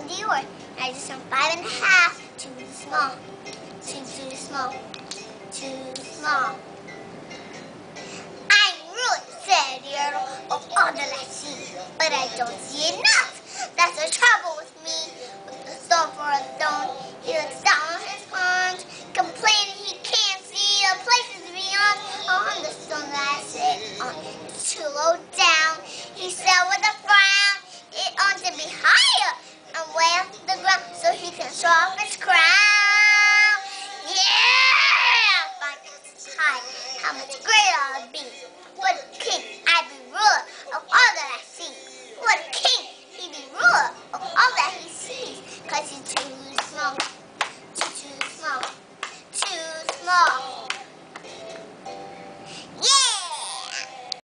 And I just went five and a half, too small, too, too small, too small. I'm really sad here of all that I but I don't see enough. Just off his crown. Yeah! If I just hide how much greater I'd be. What a king, I'd be ruler of all that I see. What a king, he'd be ruler of all that he sees. Cause he's too strong.